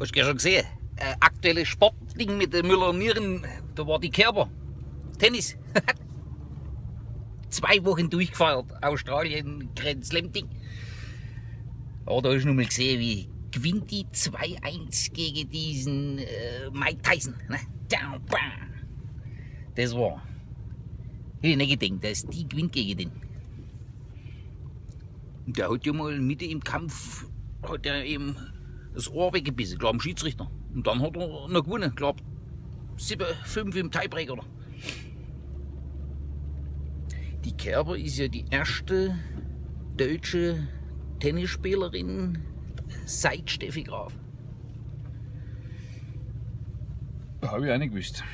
Hast du gestern gesehen? Äh, aktuelles Sportding mit den Müller Nieren, da war die Kerber. Tennis. Zwei Wochen durchgefeiert. Australien, Grand Slam Ding. Aber da hast du nur mal gesehen, wie gewinnt die 2-1 gegen diesen äh, Mike Tyson. Ne? Das war. Ich hätte nicht gedacht, dass die gewinnt gegen den. Und der hat ja mal mitten im Kampf, hat er eben das Ohr weggebissen, glaube dem Schiedsrichter. Und dann hat er noch gewonnen, glaube 7-5 im Tiebreaker. Oder? Die Kerber ist ja die erste deutsche Tennisspielerin seit Steffi Graf. Habe ich auch nicht gewusst.